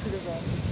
ফিরে পান